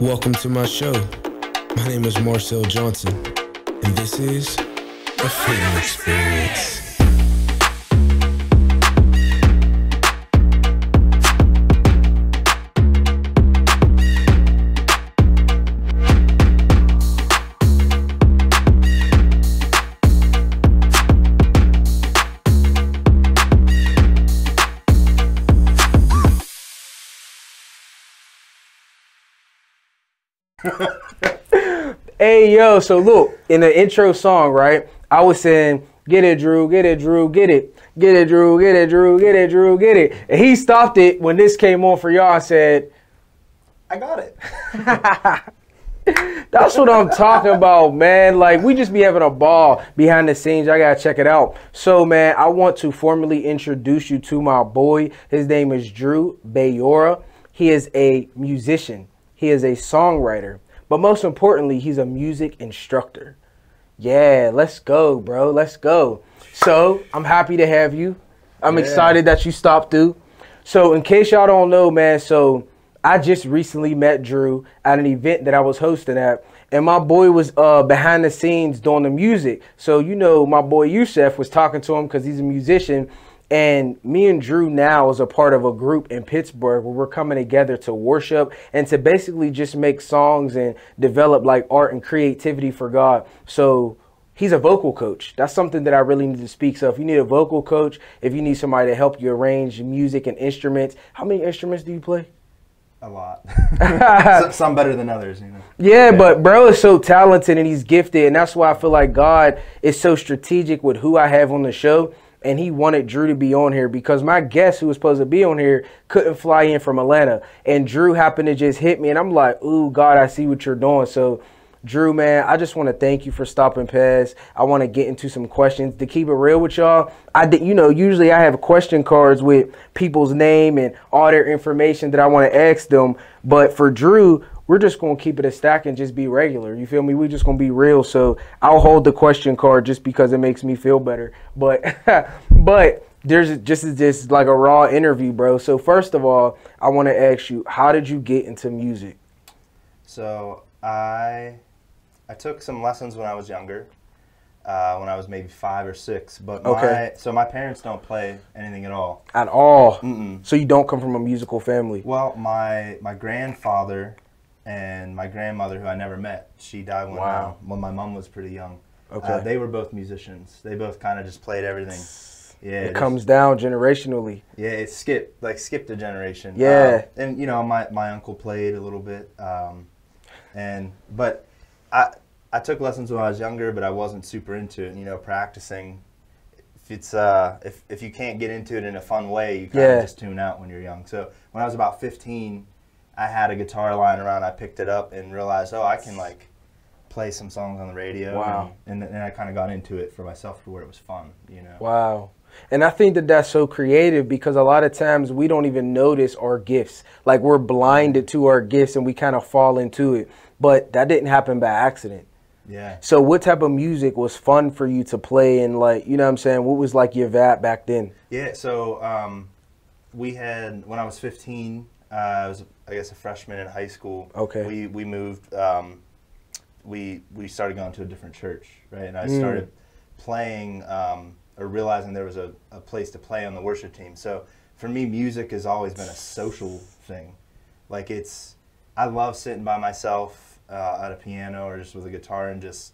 Welcome to my show. My name is Marcell Johnson, and this is a Freedom Experience. Hey yo, so look, in the intro song, right? I was saying, get it, Drew, get it, Drew, get it, get it, Drew, get it, Drew, get it, Drew, get it. And he stopped it when this came on for y'all and said, I got it. That's what I'm talking about, man. Like we just be having a ball behind the scenes. I gotta check it out. So, man, I want to formally introduce you to my boy. His name is Drew Bayura. He is a musician. He is a songwriter. But most importantly, he's a music instructor. Yeah, let's go, bro. Let's go. So I'm happy to have you. I'm Yeah. excited that you stopped through. So in case y'all don't know, man, so I just recently met Drew at an event that I was hosting at. And my boy was uh, behind the scenes doing the music. So, you know, my boy Yusef was talking to him because he's a musician. And me and Drew now is a part of a group in Pittsburgh where we're coming together to worship and to basically just make songs and develop like art and creativity for God. So he's a vocal coach. That's something that I really need to speak. So if you need a vocal coach, if you need somebody to help you arrange music and instruments, how many instruments do you play? A lot. some, some better than others, you know. Yeah, but bro is so talented and he's gifted, and that's why I feel like God is so strategic with who I have on the show. And he wanted Drew to be on here because my guest who was supposed to be on here couldn't fly in from Atlanta. And Drew happened to just hit me, and I'm like, ooh, God, I see what you're doing. So, Drew, man, I just want to thank you for stopping past. I want to get into some questions. To keep it real with y'all, I did, you know, usually I have question cards with people's name and all their information that I want to ask them. But for Drew, we're just gonna keep it a stack and just be regular. You feel me? We're just gonna be real. So I'll hold the question card just because it makes me feel better. But but there's just this like a raw interview, bro. So first of all, I want to ask you, how did you get into music? So I I took some lessons when I was younger, uh, when I was maybe five or six. But my, Okay. so my parents don't play anything at all. At all? Mm-mm. So you don't come from a musical family? Well, my my grandfather and my grandmother, who I never met, she died when Wow. uh, when my mom was pretty young. Okay. Uh, they were both musicians. They both kind of just played everything. Yeah. It just- comes down generationally. Yeah, it skipped like skipped a generation. Yeah. Uh, and you know, my, my uncle played a little bit, um, and but I I took lessons when I was younger, but I wasn't super into it. You know, practicing. If it's uh if if you can't get into it in a fun way, you kind of Yeah. just tune out when you're young. So when I was about 15, I had a guitar lying around. I picked it up and realized, oh, I can like play some songs on the radio. Wow. And and then I kind of got into it for myself to where it was fun. You know. Wow. And I think that that's so creative because a lot of times we don't even notice our gifts. Like we're blinded to our gifts and we kind of fall into it. But that didn't happen by accident. Yeah. So what type of music was fun for you to play and like, you know what I'm saying? What was like your vat back then? Yeah, so um, we had when I was 15, uh, I was I guess a freshman in high school. Okay. We we moved. Um, we we started going to a different church, right? And I Mm. started playing um, or realizing there was a, a place to play on the worship team. So for me, music has always been a social thing. Like it's, I love sitting by myself uh, at a piano or just with a guitar and just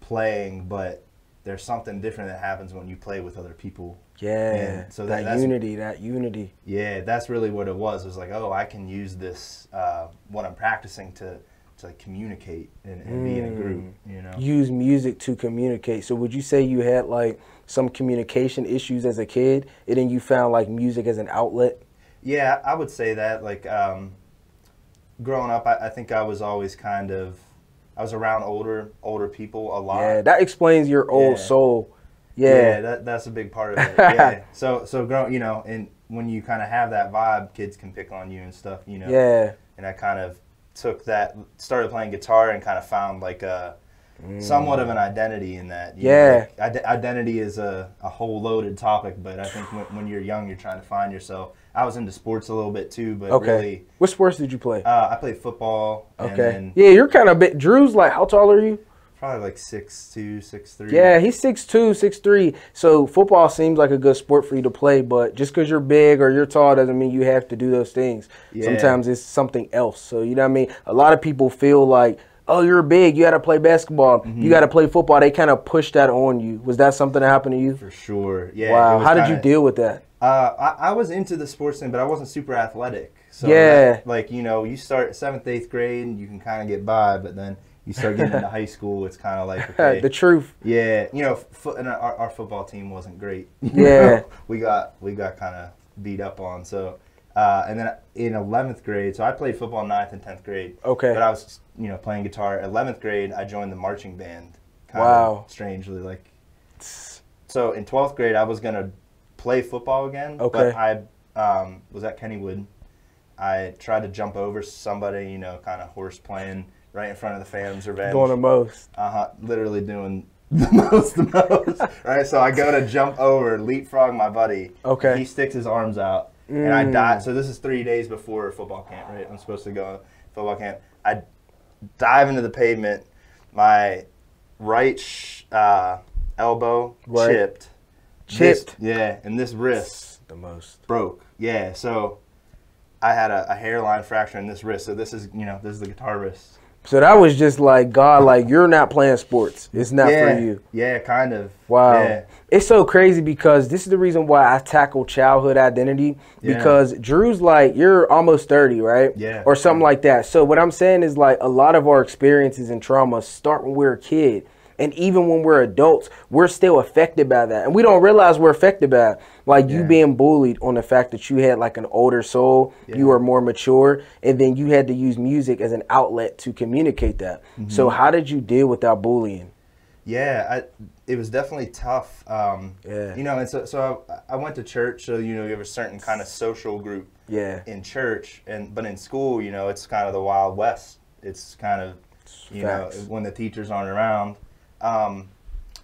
playing, but there's something different that happens when you play with other people Yeah. And so that- that unity, that unity. yeah, that's really what it was. It was like, oh, I can use this, uh, what I'm practicing to, to like communicate and, and be in a group, you know? Use music to communicate. So would you say you had like some communication issues as a kid and then you found like music as an outlet? Yeah, I would say that. Like, um, growing up, I, I think I was always kind of, I was around older, older people a lot. Yeah, that explains your old Yeah. soul. Yeah, Yeah. that, that's a big part of it. yeah. So, so grow, you know, and when you kind of have that vibe, kids can pick on you and stuff, you know? Yeah. and I kind of took that, started playing guitar, and kind of found like a somewhat of an identity in that. Yeah. know, like, ide- identity is a, a whole loaded topic, but I think when, when you're young, you're trying to find yourself. I was into sports a little bit too, but Okay. really, What sports did you play? uh, I played football. And okay. then Yeah, you're kind of bit. Drew's like, how tall are you? Probably like six two, six three. Yeah, he's six two, six three. So football seems like a good sport for you to play, but just because you're big or you're tall doesn't mean you have to do those things. Yeah. Sometimes it's something else. So you know what I mean? A lot of people feel like, oh, you're big, you got to play basketball, Mm-hmm. you got to play football. They kind of push that on you. Was that something that happened to you? for sure. Yeah. wow. How did you deal with that? Uh, I, I was into the sports thing, but I wasn't super athletic. So Yeah. that- like you know, you start seventh, eighth grade, and you can kind of get by, but then you start getting into high school, it's kind of like okay, the truth. yeah, you know, fo- and our, our football team wasn't great. Yeah. we got we got kind of beat up on. So, uh, and then in eleventh grade, so I played football ninth and tenth grade. Okay. But I was you know playing guitar. Eleventh grade, I joined the marching band. Wow. Strangely, like so in 12th grade, I was going to play football again. Okay. But I um, was at Kennywood. I tried to jump over somebody, you know, kind of horse playing right in front of the Phantom's Revenge. Doing the most. uh-huh, literally doing the most, the most. right? So I go to jump over, leapfrog my buddy. Okay. He sticks his arms out. And I Mm. dive. So this is three days before football camp, right? I'm supposed to go football camp. I dive into the pavement. My right sh- uh, elbow Right. chipped. Chipped. This- yeah, and this wrist The most. broke. Yeah, so I had a, a hairline fracture in this wrist. So this is, you know, this is the guitar wrist. So that was just like God, like you're not playing sports. It's not yeah, for you. Yeah, kind of. Wow. Yeah. It's so crazy because this is the reason why I tackle childhood identity Yeah. because Drew's like you're almost 30, right? Yeah. Or something like that. So what I'm saying is like a lot of our experiences and trauma start when we're a kid. And even when we're adults, we're still affected by that. And we don't realize we're affected by it. Like you being bullied on the fact that you had like an older soul, you Yeah. were more mature, and then you had to use music as an outlet to communicate that. So Mm-hmm. how did you deal with that bullying? Yeah, I, it was definitely tough. Um, Yeah. You know, and so, so I, I went to church, so, you know, you have a certain kind of social group Yeah. in church, and but in school, you know, it's kind of the Wild West. It's kind of, you Facts. know, when the teachers aren't around. Um,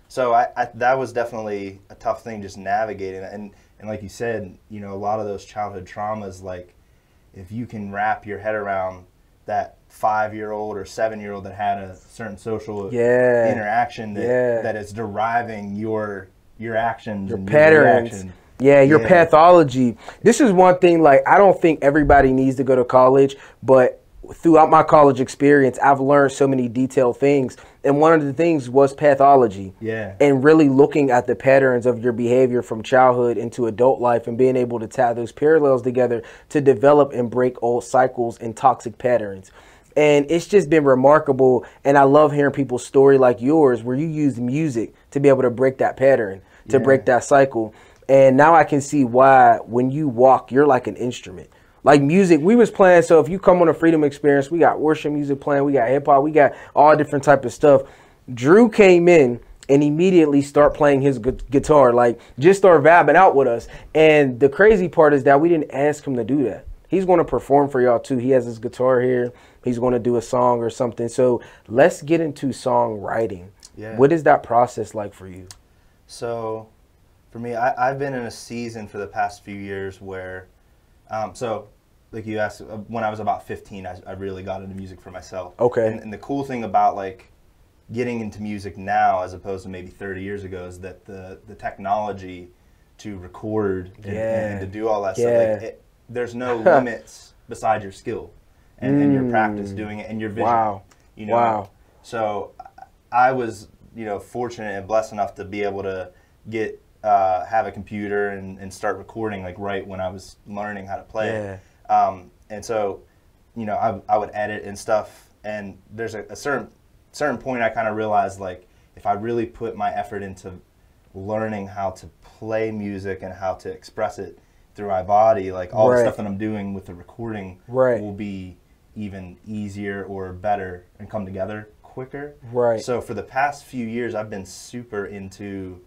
so I, I, that was definitely a tough thing, just navigating. And, and like you said, you know, a lot of those childhood traumas, like if you can wrap your head around that five year old or seven year old that had a certain social Yeah. interaction that, Yeah. that is deriving your your actions your and patterns. reaction. Yeah, your Yeah. pathology. This is one thing like I don't think everybody needs to go to college, but throughout my college experience, I've learned so many detailed things. And one of the things was pathology. Yeah. And really looking at the patterns of your behavior from childhood into adult life and being able to tie those parallels together to develop and break old cycles and toxic patterns. And it's just been remarkable. And I love hearing people's story like yours, where you use music to be able to break that pattern, to Yeah. break that cycle. And now I can see why when you walk, you're like an instrument. Like music, we was playing. So if you come on a freedom experience, we got worship music playing, we got hip hop, we got all different type of stuff. Drew came in and immediately start playing his gu- guitar, like just start vibing out with us. And the crazy part is that we didn't ask him to do that. He's going to perform for y'all too. He has his guitar here. He's going to do a song or something. So let's get into songwriting. Yeah. What is that process like for you? So, for me, I, I've been in a season for the past few years where, um, so, like you asked, uh, when I was about 15, I, I really got into music for myself. Okay. And, and the cool thing about like getting into music now, as opposed to maybe 30 years ago, is that the the technology to record and, Yeah. and to do all that Yeah. stuff, like, it, there's no limits besides your skill and, and your practice Mm. doing it and your vision. Wow. You know. Wow. So I was, you know, fortunate and blessed enough to be able to get uh, have a computer and, and start recording like right when I was learning how to play. it. Um, and so, you know, I, I would edit and stuff. And there's a, a certain certain point I kind of realized like if I really put my effort into learning how to play music and how to express it through my body, like all Right. the stuff that I'm doing with the recording Right. will be even easier or better and come together quicker. Right. So for the past few years, I've been super into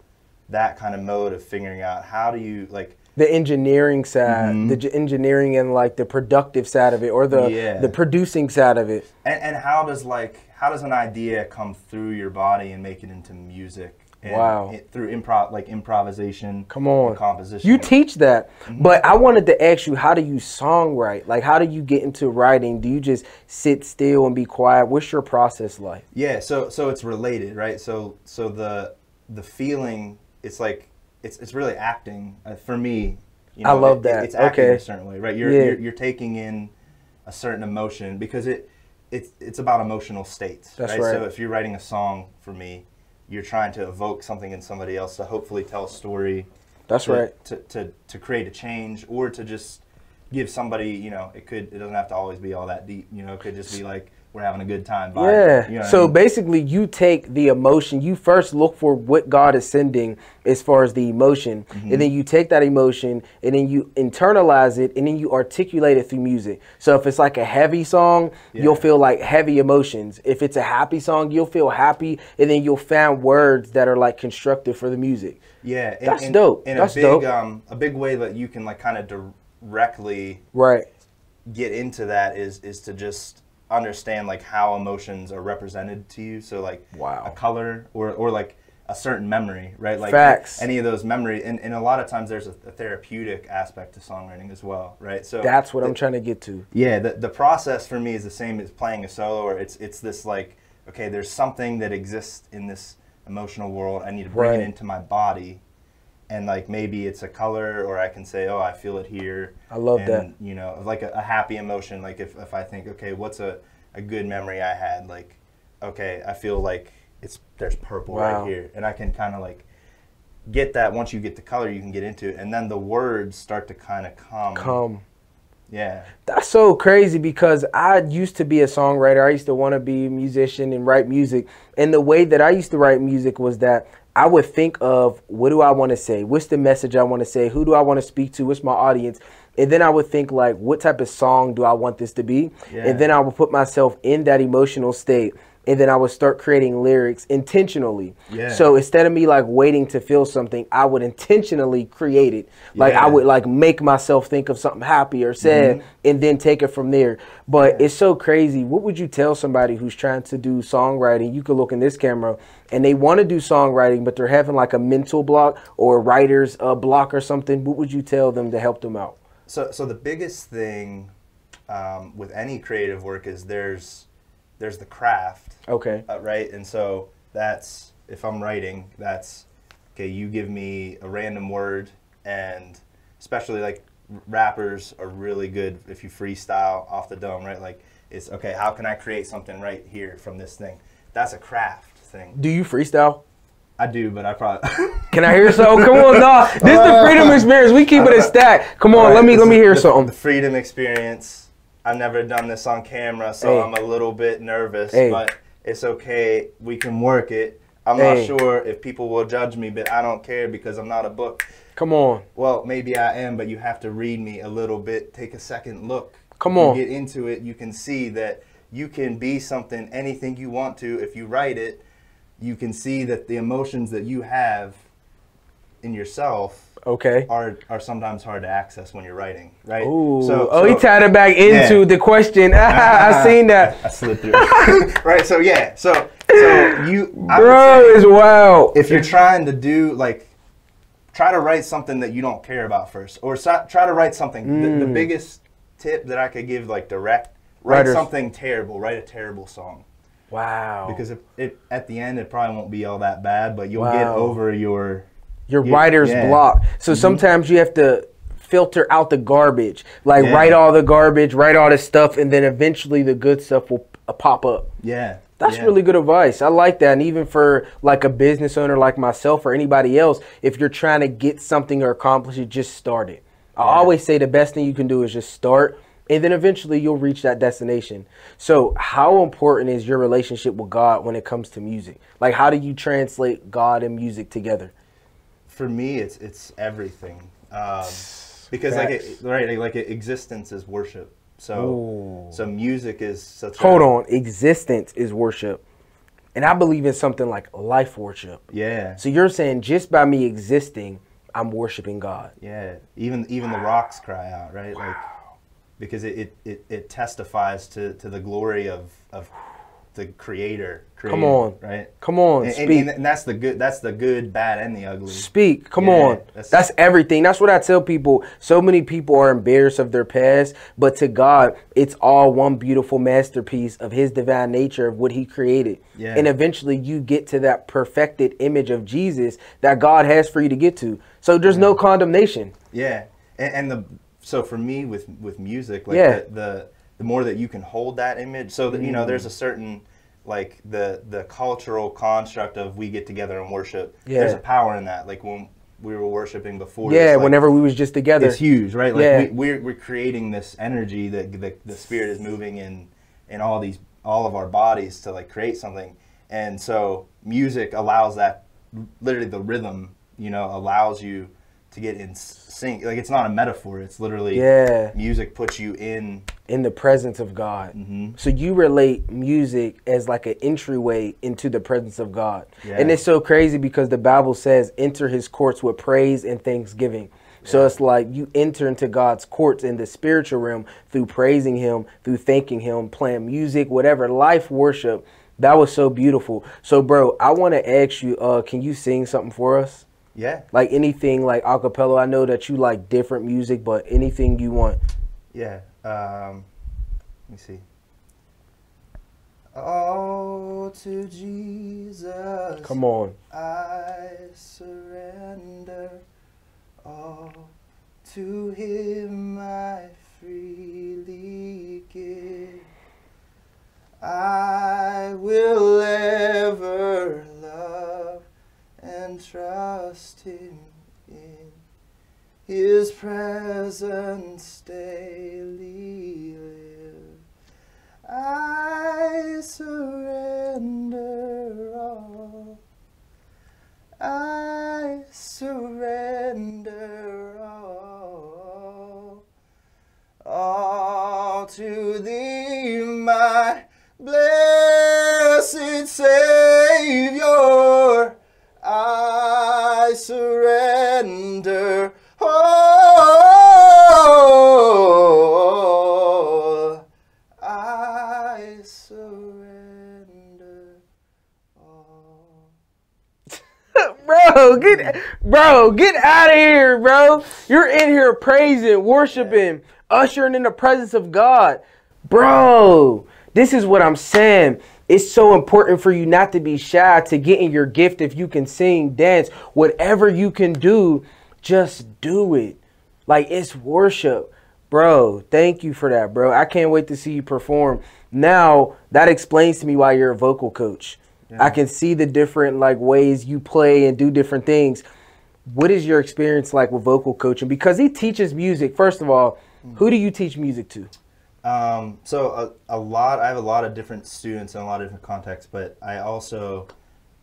that kind of mode of figuring out how do you like the engineering side, the engineering and like the productive side of it, or the Yeah. the producing side of it. And, and how does like how does an idea come through your body and make it into music? And Wow. it- through improv, like improvisation. Come on. and composition. You teach that, Mm-hmm. but I wanted to ask you, how do you songwrite? Like, how do you get into writing? Do you just sit still and be quiet? What's your process like? Yeah, so so it's related, right? So so the the feeling, it's like it's it's really acting uh, for me. You know, I love it- that. It's acting Okay. a certain way, right? You're, Yeah. you're you're taking in a certain emotion because it it's it's about emotional states, That's right? right. So if you're writing a song for me, you're trying to evoke something in somebody else to hopefully tell a story. That's to, right. To, to to create a change or to just give somebody, you know, it could it doesn't have to always be all that deep. You know, it could just be like we're having a good time. Yeah. you know what I so mean? basically, you take the emotion. You first look for what God is sending as far as the emotion, Mm-hmm. and then you take that emotion and then you internalize it, and then you articulate it through music. So if it's like a heavy song, you'll feel like heavy emotions. If it's a happy song, you'll feel happy, and then you'll find words that are like constructive for the music. Yeah, and, That's and- dope. And That's a big, dope. Um, a big way that you can like kind of directly Right. get into that is is to just understand like how emotions are represented to you. So like Wow. a color or or like a certain memory, right? Like Facts. any of those memory, and, and a lot of times there's a, a therapeutic aspect to songwriting as well, right? So That's what the- I'm trying to get to. yeah, the, the process for me is the same as playing a solo, or it's it's this like, okay, there's something that exists in this emotional world. I need to bring Right. it into my body, and like maybe it's a color, or I can say, oh, I feel it here. I love and, that. You know, like a, a happy emotion. Like if, if I think, okay, what's a, a good memory I had? Like, okay, I feel like it's there's purple Wow. right here, and I can kind of like get that once you get the color you can get into it and then the words start to kind of come Come. yeah That's so crazy because I used to be a songwriter. I used to want to be a musician and write music. And the way that I used to write music was that I would think of what do I want to say? What's the message I want to say? Who do I want to speak to? What's my audience? And then I would think like what type of song do I want this to be? Yeah. And then I would put myself in that emotional state. And then I would start creating lyrics intentionally. Yeah. So instead of me like waiting to feel something, I would intentionally create it. Like I would like make myself think of something happy or sad Mm-hmm. and then take it from there. But it's so crazy. What would you tell somebody who's trying to do songwriting? You could look in this camera and they want to do songwriting, but they're having like a mental block or a writer's uh, block or something. What would you tell them to help them out? So, so the biggest thing um, with any creative work is there's there's the craft, Okay. uh, right? And so that's if I'm writing, that's okay. You give me a random word, and especially like rappers are really good if you freestyle off the dome, right? Like it's okay. How can I create something right here from this thing? That's a craft thing. Do you freestyle? I do, but I probably. Can I hear some? Come on, nah. This is the freedom experience. We keep it a stack. Come on, let me let me hear the, something. The freedom experience. I've never done this on camera, so Hey. I'm a little bit nervous, Hey. but it's okay. We can work it. I'm Hey. not sure if people will judge me, but I don't care because I'm not a book. Come on. Well, maybe I am, but you have to read me a little bit. Take a second look. Come You on. get into it. You can see that you can be something, anything you want to. If you write it, you can see that the emotions that you have in yourself Okay. are are sometimes hard to access when you're writing, right? Ooh. So, oh, so- he tied it back into Yeah. the question. I seen that. I slid through. right. So yeah. So so you, Bro, it's wild. if you're trying to do like, try to write something that you don't care about first, or so, try to write something. The, the biggest tip that I could give, like direct, write Mm. Writers. something terrible. Write a terrible song Wow. because if it at the end it probably won't be all that bad, but you'll get over your. Your Yeah, writer's yeah. Mm-hmm. block. So sometimes you have to filter out the garbage. Like Yeah. write all the garbage, write all the stuff, and then eventually the good stuff will uh, pop up. Yeah. That's really good advice. I like that. And even for like a business owner like myself or anybody else, if you're trying to get something or accomplish it, just start it. I always say the best thing you can do is just start and then eventually you'll reach that destination. So, how important is your relationship with God when it comes to music? Like how do you translate God and music together? For me it's it's everything um, because like it, right like it, existence is worship so Ooh. so music is such Hold a, on, existence is worship. And I believe in something like life worship. yeah So you're saying just by me existing, I'm worshiping God. Yeah, even even the rocks cry out, right? Like because it, it, it, it testifies to, to the glory of, of the creator. Come on. right? Come on, And, and, speak. and that's the good. That's the good, bad, and the ugly. Speak. Come Yeah, on. That's, that's- everything. That's what I tell people. So many people are embarrassed of their past, but to God, it's all one beautiful masterpiece of His divine nature of what He created. Yeah. And eventually, you get to that perfected image of Jesus that God has for you to get to. So there's no condemnation. Yeah, and, and the so for me with with music, like Yeah. the, the the more that you can hold that image, so that you know Mm. there's a certain like the the cultural construct of we get together and worship. Yeah. There's a power in that. Like when we were worshiping before. Yeah. like- whenever we was just together. it's huge, right? Like Yeah. we, we're we're creating this energy that the, the spirit is moving in in all these all of our bodies to like create something, and so music allows that. Literally, the rhythm, you know, allows you to get in sync. Like it's not a metaphor; it's literally Yeah. Music puts you in. In the presence of God. Mm-hmm. So you relate music as like an entryway into the presence of God. Yeah. And it's so crazy because the Bible says enter his courts with praise and thanksgiving. So it's like you enter into God's courts in the spiritual realm through praising him, through thanking him, playing music, whatever, life worship. That was so beautiful. So bro, I want to ask you uh can you sing something for us? Yeah, Like anything like acapella. I know that you like different music, but anything you want. yeah. Um, let me see. Oh, to Jesus. Come on. I surrender all to Him. I freely give. I will ever love and trust Him in His presence daily to thee, my blessed Savior. I surrender all. I surrender all. bro, get bro, get out of here, bro. You're in here praising, worshiping, ushering in the presence of God. Bro, this is what I'm saying. It's so important for you not to be shy to get in your gift if you can sing, dance, whatever you can do, just do it. Like it's worship. Bro, thank you for that, bro. I can't wait to see you perform. Now, that explains to me why you're a vocal coach. I can see the different like ways you play and do different things. What is your experience like with vocal coaching? Because he teaches music. First of all, who do you teach music to? Um, so a, a lot, I have a lot of different students in a lot of different contexts, but I also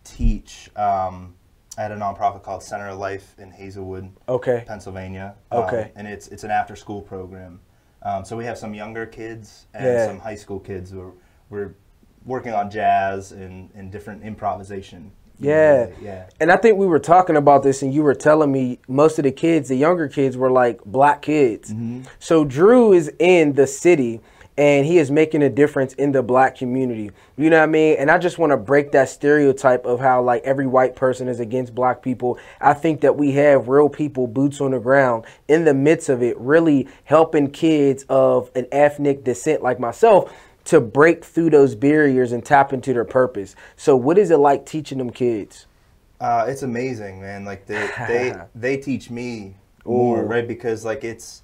teach um, at a nonprofit called Center of Life in Hazelwood, Okay. Pennsylvania. Um, Okay. and it's it's an after school program. Um, so we have some younger kids and Yeah. some high school kids who are we're working on jazz and, and different improvisation. Yeah. Yeah. And I think we were talking about this, and you were telling me most of the kids, the younger kids, were like black kids. Mm-hmm. So Drew is in the city, and he is making a difference in the black community. You know what I mean? And I just want to break that stereotype of how like every white person is against black people. I think that we have real people, boots on the ground, in the midst of it, really helping kids of an ethnic descent like myself to break through those barriers and tap into their purpose. So, what is it like teaching them kids? Uh, it's amazing, man. Like they they they teach me more, Ooh. right? Because like it's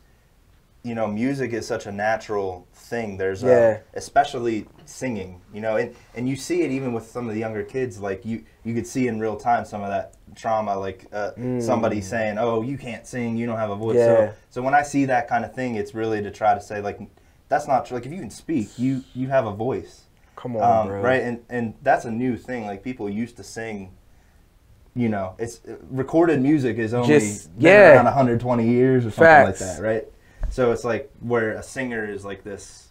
you know, music is such a natural thing. There's uh, Yeah. especially singing, you know, and and you see it even with some of the younger kids. Like you you could see in real time some of that trauma, like uh, somebody saying, "Oh, you can't sing, you don't have a voice." Mm. Yeah. So so when I see that kind of thing, it's really to try to say like that's not true. Like if you can speak, you you have a voice. Come on, Um, bro. right, and and that's a new thing. Like people used to sing. You know, it's recorded music is only Just- been yeah. around 120 years or something Facts. like that, right? So it's like where a singer is like this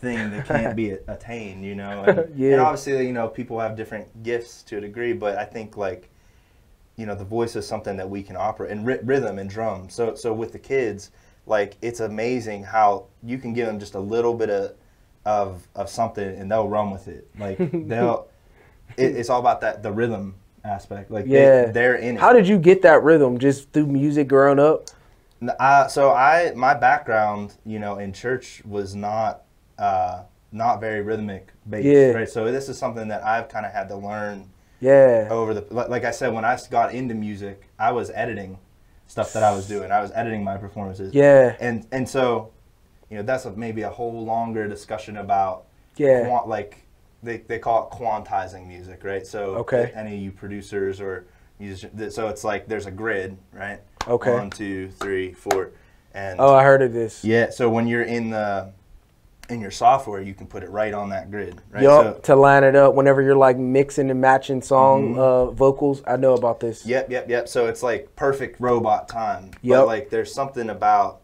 thing that can't be attained, you know. And, Yeah. and obviously, you know, people have different gifts to a degree, but I think like you know the voice is something that we can operate and ry- rhythm and drum. So so with the kids, like it's amazing how you can give them just a little bit of of of something and they'll run with it. Like they'll. It, it's all about that the rhythm aspect. Like Yeah. they, they're in it. How did you get that rhythm? Just through music growing up? Uh, so I my background, you know, in church was not uh, not very rhythmic based, Yeah. right? So this is something that I've kind of had to learn Yeah. over the like I said when I got into music, I was editing stuff that I was doing. I was editing my performances. Yeah. And and so, you know, that's a, maybe a whole longer discussion about Yeah. quant, like they, they call it quantizing music, right? So Okay. any of you producers or musicians, so it's like there's a grid, right? Okay. One, two, three, four, and Oh, I heard of this. yeah. So when you're in the in your software, you can put it right on that grid, right? Yup, So, Mm-hmm. to line it up whenever you're like mixing and matching song uh, vocals. I know about this. Yep, yep, yep. So it's like perfect robot time. Yep. But like there's something about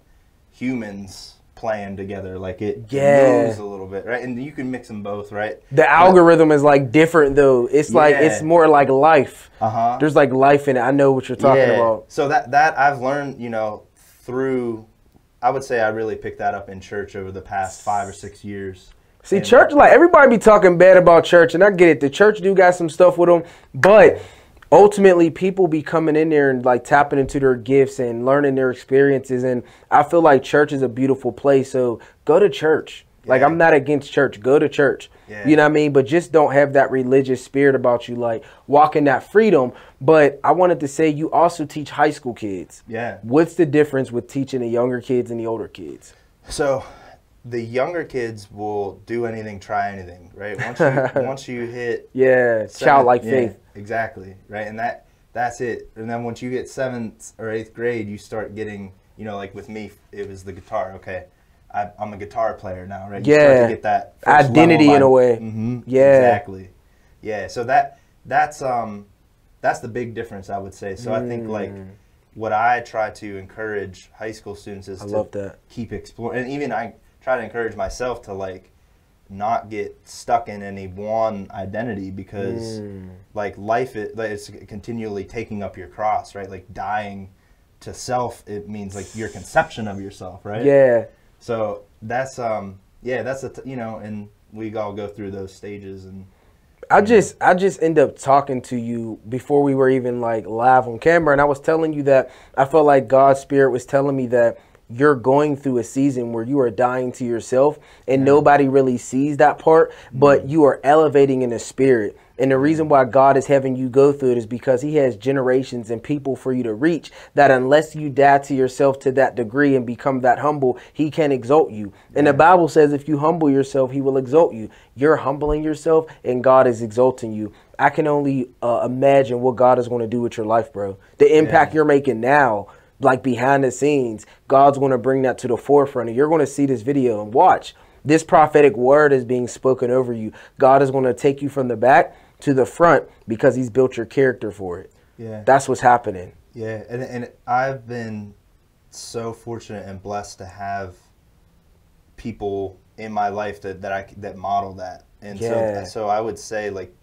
humans playing together. Like it, Yeah. moves a little bit, right? And you can mix them both, right? The algorithm is like different though. It's like Yeah. it's more like life. Uh huh. There's like life in it. I know what you're talking about. So that that I've learned, you know, through. I would say I really picked that up in church over the past five or six years. See, And- church like everybody be talking bad about church, and I get it. The church do got some stuff with them, but ultimately people be coming in there and like tapping into their gifts and learning their experiences. And I feel like church is a beautiful place. So go to church. Like I'm not against church. Go to church. Yeah. You know what I mean? But just don't have that religious spirit about you. Like walk in that freedom. But I wanted to say you also teach high school kids. Yeah. What's the difference with teaching the younger kids and the older kids? So the younger kids will do anything, try anything, right? Once you once you hit Yeah, childlike yeah, faith. Exactly, right? And that that's it. And then once you get seventh or eighth grade, you start getting, you know, like with me, it was the guitar. Okay, I, I'm a guitar player now, right? You Yeah. to get that Identity in a way. hmm Yeah. exactly. Yeah, so that that's um that's the big difference, I would say. So I think like what I try to encourage high school students is Mm. I to keep exploring, and even I try to encourage myself to like not get stuck in any one identity because Mm. like life is like, it's continually taking up your cross right like dying to self it means like your conception of yourself right Yeah. So that's um yeah that's a t- you know and we all go through those stages and I just I just end up talking to you before we were even like live on camera and I was telling you that I felt like God's spirit was telling me that you're going through a season where you are dying to yourself and nobody really sees that part but you are elevating in the spirit and the reason why God is having you go through it is because he has generations and people for you to reach that unless you die to yourself to that degree and become that humble he can exalt you. And the bible says if you humble yourself he will exalt you. You're humbling yourself and god is exalting you. I can only uh, imagine what god is going to do with your life bro. The impact Yeah. you're making now like behind the scenes god's going to bring that to the forefront. And you're going to see this video and watch. This prophetic word is being spoken over you. God is going to take you from the back to the front because he's built your character for it yeah that's what's happening Yeah, and and I've been so fortunate and blessed to have people in my life that, that I that model that, and Yeah. so so I would say like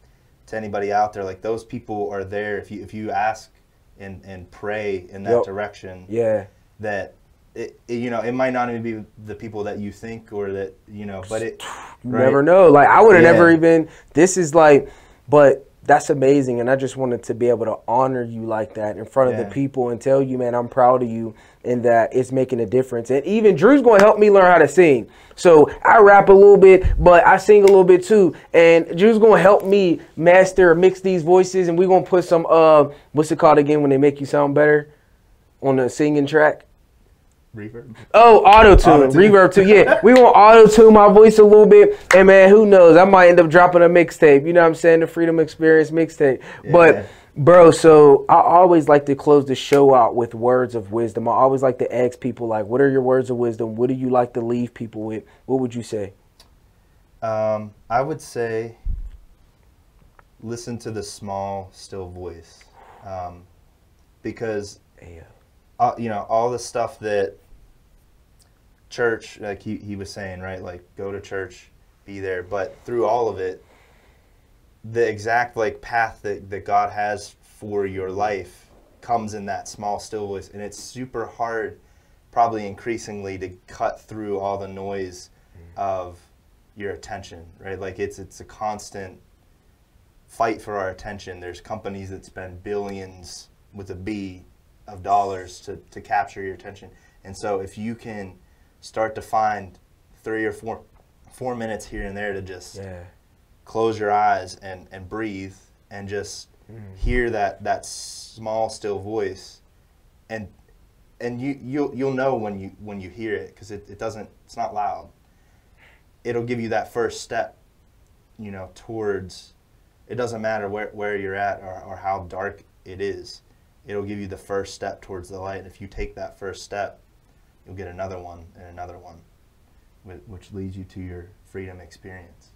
to anybody out there, like those people are there if you if you ask and and pray in that Yep. direction, yeah that. It, it, you know, it might not even be the people that you think or that you know, but it. You right? never know. Like I would have Yeah. never even. This is like, but that's amazing, and I just wanted to be able to honor you like that in front of Yeah. the people and tell you, man, I'm proud of you, and that it's making a difference. And even Drew's going to help me learn how to sing. So I rap a little bit, but I sing a little bit too. And Drew's going to help me master or mix these voices, and we're going to put some uh, what's it called again when they make you sound better on the singing track. Reverb. Oh, auto tune, reverb tune. Yeah, we want auto tune my voice a little bit, and man, who knows? I might end up dropping a mixtape. You know what I'm saying? The Freedom Experience mixtape. Yeah. But, bro, so I always like to close the show out with words of wisdom. I always like to ask people like, "What are your words of wisdom? What do you like to leave people with? What would you say?" Um, I would say listen to the small, still voice, um, because Yeah. Uh, you know all the stuff that church, like he, he was saying, right? Like go to church, be there, but through all of it, the exact like path that, that God has for your life comes in that small still voice. And it's super hard probably increasingly to cut through all the noise of your attention right? Like it's it's a constant fight for our attention. There's companies that spend billions with a b of dollars to, to capture your attention. And so if you can start to find three or four four minutes here and there to just Yeah. close your eyes and, and breathe and just mm-hmm. hear that that small still voice. And and you you'll you'll know when you when you hear it because it, it doesn't it's not loud. It'll give you that first step you know towards it doesn't matter where, where you're at or, or how dark it is it'll give you the first step towards the light and if you take that first step you'll get another one and another one which leads you to your freedom experience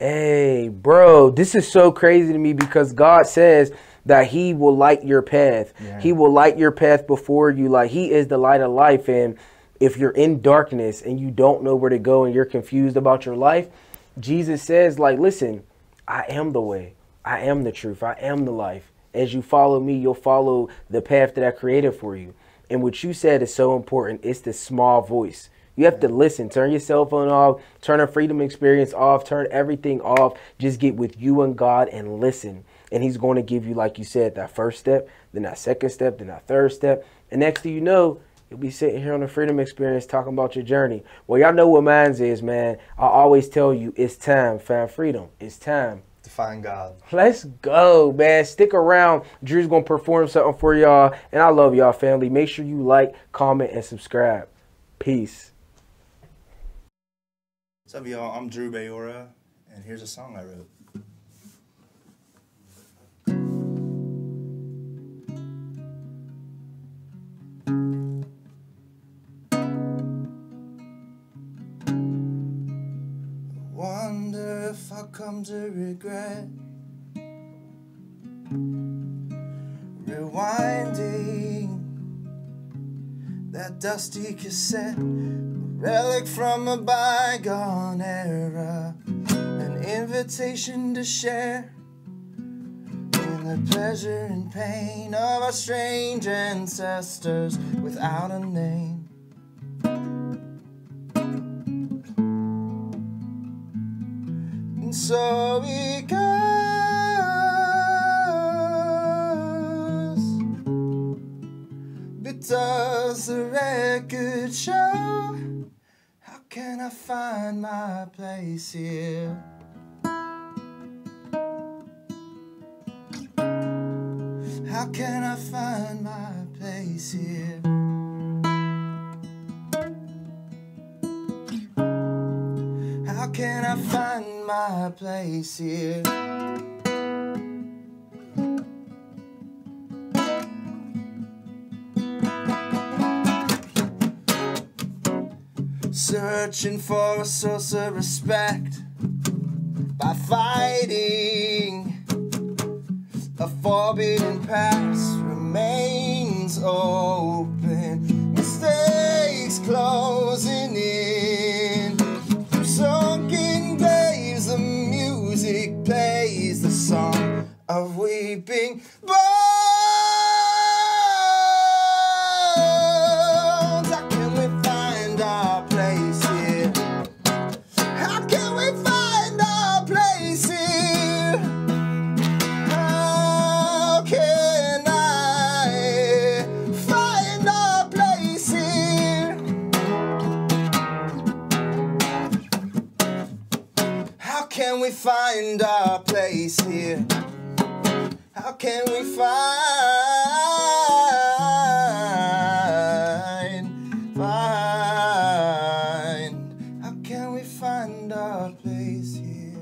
Hey, bro, this is so crazy to me because God says that He will light your path. Yeah. He will light your path before you. Like He is the light of life. And if you're in darkness and you don't know where to go and you're confused about your life, Jesus says, like, listen, I am the way, I am the truth, I am the life. As you follow me, you'll follow the path that I created for you. And what you said is so important. It's the small voice. You have to listen. Turn your cell phone off. Turn a freedom experience off. Turn everything off. Just get with you and God and listen. And He's going to give you, like you said, that first step, then that second step, then that third step. And next thing you know, you'll be sitting here on the freedom experience talking about your journey. Well, y'all know what mine's is, man. I always tell you, it's time, find Freedom. It's time. To find god Let's go, man. Stick around. Drew's gonna perform something for y'all. And I love y'all, family. Make sure you like, comment, and subscribe. Peace. What's up, y'all? I'm Drew Bayura, and here's a song I wrote. Come to regret rewinding that dusty cassette relic from a bygone era, an invitation to share in the pleasure and pain of our strange ancestors without a name. So. But does the record show? How can I find my place here? How can I find my place here? How can I find my place here? Searching for a source of respect by fighting a forbidden past remains open. Mistakes closing of weeping bones. How can we find our place here? How can we find our place here? How can I find our place here? How can we find our place here? How can we find find how can we find our place here?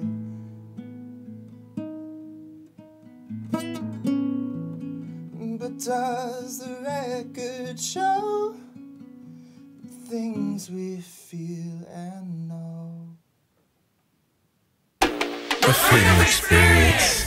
But does the record show the things we feel and know? A freedom experience.